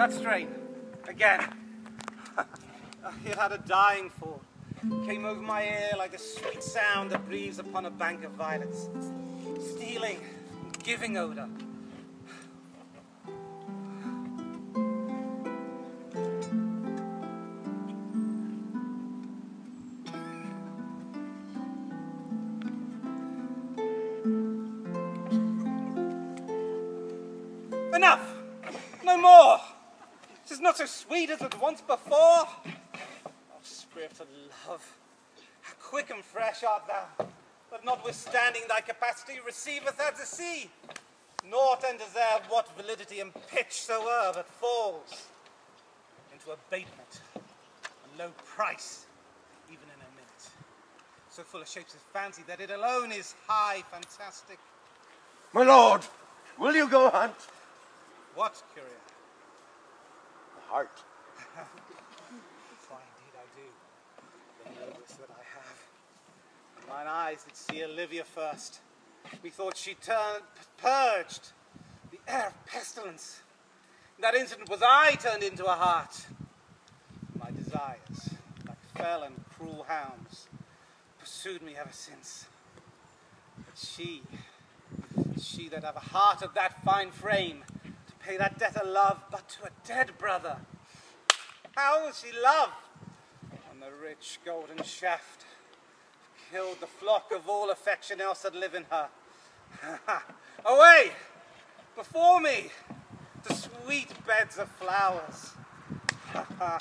That strain. Again. it had a dying fall. Came over my ear like the sweet sound that breathes upon a bank of violets. Stealing, giving odor. Enough! No more! It is not so sweet as it once before. Oh, spirit of love, how quick and fresh art thou, that notwithstanding thy capacity receiveth as the sea, naught and deserve what validity and pitch soe'er, but falls into abatement and low price, even in a minute. So full of shapes of fancy that it alone is high fantastic. My lord, will you go hunt? What, Curio? Hart. Why, indeed I do. The noblest that I have. Mine eyes did see Olivia first. Methought she turned, purged the air of pestilence. In that instant was I turned into a hart. My desires, like fell and cruel hounds, pursued me ever since. But she, she that have a heart of that fine frame, that debt of love but to a dead brother. How will she love? On the rich golden shaft, killed the flock of all affection else that live in her. Away! Before me! The sweet beds of flowers.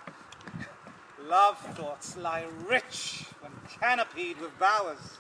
Love thoughts lie rich when canopied with bowers.